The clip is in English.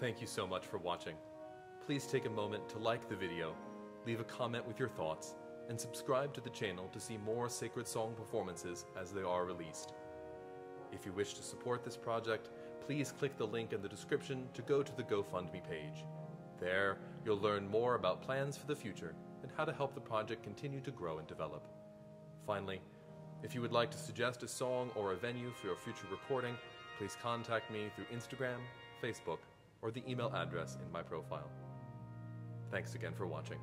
Thank you so much for watching. Please take a moment to like the video, leave a comment with your thoughts, and subscribe to the channel to see more Sacred Song performances as they are released. If you wish to support this project, please click the link in the description to go to the GoFundMe page. There, you'll learn more about plans for the future and how to help the project continue to grow and develop. Finally, if you would like to suggest a song or a venue for your future recording, please contact me through Instagram, Facebook, or the email address in my profile. Thanks again for watching.